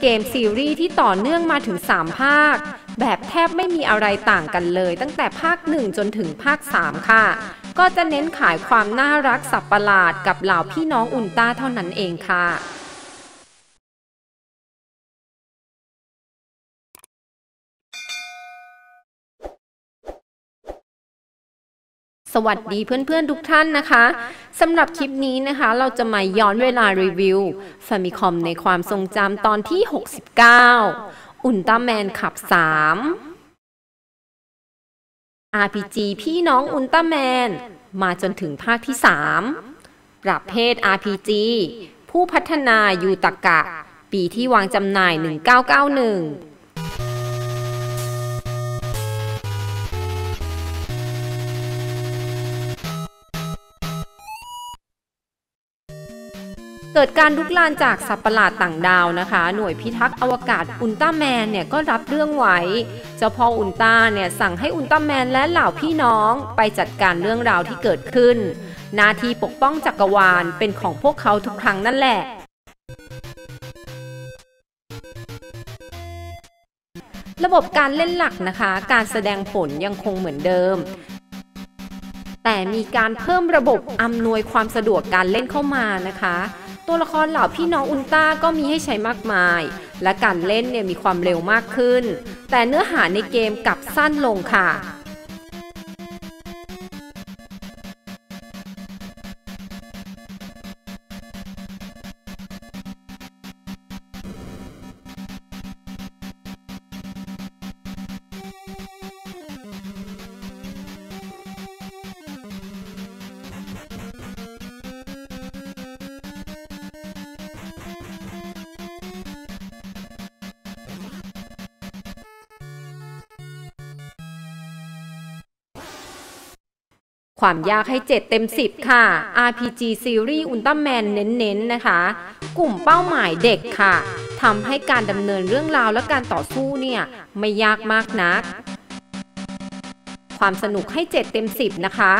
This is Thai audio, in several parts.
เกมซีรีส์ที่ต่อเนื่องมาถึง 3 ภาค แบบแทบไม่มีอะไรต่างกันเลย ตั้งแต่ภาค 1 จนถึงภาค 3 ค่ะ ก็จะเน้นขายความน่ารักสับประหลาดกับเหล่าพี่น้องอุลตร้าเท่านั้นเองค่ะ สวัสดีเพื่อนๆทุกท่านนะคะสำหรับคลิปนี้นะคะเราจะมาย้อนเวลารีวิว f a m i c o m ในความทรงจำตอนที่ 69 อุลตร้าแมนขับ 3 RPG พี่น้องอุลตร้าแมน มาจนถึงภาคที่ 3 ประเภท RPG ผู้พัฒนายูตะกะ ปีที่วางจำหน่าย 1991 เกิดการลุกลานจากสัตว์ประหลาดต่างดาวนะคะ หน่วยพิทักษ์อวกาศอุลตร้าแมนเนี่ยก็รับเรื่องไว้ เจ้าพ่ออุลตร้าเนี่ยสั่งให้อุลตร้าแมนและเหล่าพี่น้องไปจัดการเรื่องราวที่เกิดขึ้น หน้าที่ปกป้องจักรวาลเป็นของพวกเขาทุกครั้งนั่นแหละระบบการเล่นหลักนะคะ การแสดงผลยังคงเหมือนเดิม แต่มีการเพิ่มระบบอำนวยความสะดวกการเล่นเข้ามานะคะ ตัวละครเหล่าพี่น้องอุลตร้าก็มีให้ใช้มากมาย และการเล่นเนี่ยมีความเร็วมากขึ้น แต่เนื้อหาในเกมกลับสั้นลงค่ะ ความยากให้ 7 เต็ม 10 ค่ะ RPG Series Ultraman เน้นๆ นะคะ กลุ่มเป้าหมายเด็กค่ะทำให้การดำเนินเรื่องราวและการต่อสู้เนี่ย ไม่ยากมากนัก ความสนุกให้ 7 เต็ม 10 นะคะ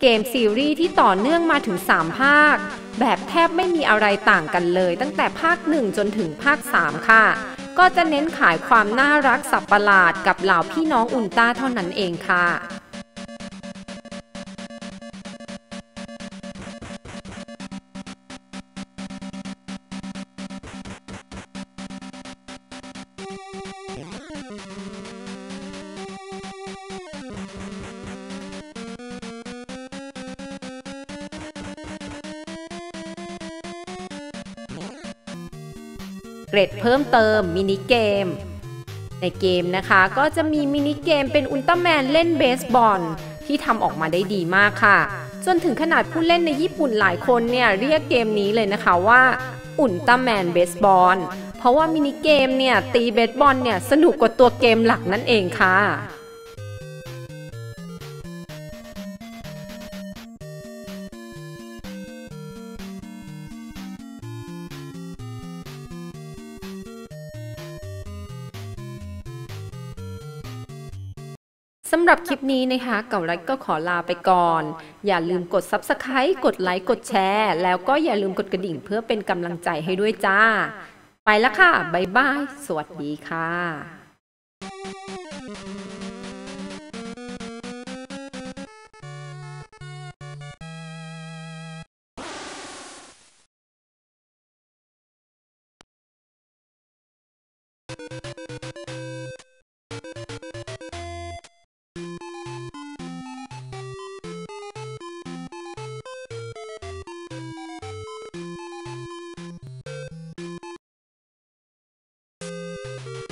เกมซีรีส์ที่ต่อเนื่องมาถึง 3 ภาค แบบแทบไม่มีอะไรต่างกันเลย ตั้งแต่ภาค 1 จนถึงภาค 3 ค่ะ ก็จะเน้นขายความน่ารักสับประหลาดกับเหล่าพี่น้องอุลตร้าเท่านั้นเองค่ะ เกร็ดเพิ่มเติมมินิเกม ในเกมนะคะก็จะมีมินิเกมเป็นอุลตร้าแมนเล่นเบสบอลที่ทำออกมาได้ดีมากค่ะ จนถึงขนาดผู้เล่นในญี่ปุ่นหลายคนเนี่ยเรียกเกมนี้เลยนะคะว่าอุลตร้าแมนเบสบอลเพราะว่ามินิเกมเนี่ยตีเบสบอลเนี่ยสนุกกว่าตัวเกมหลักนั่นเองค่ะ สำหรับคลิปนี้นะคะเก่าไรก็ขอลาไปก่อน อย่าลืมกด Subscribe กดไลค์กดแชร์ แล้วก็อย่าลืมกดกระดิ่งเพื่อเป็นกำลังใจให้ด้วยจ้า ไปแล้วค่ะ บ๊ายบาย สวัสดีค่ะ Thank you.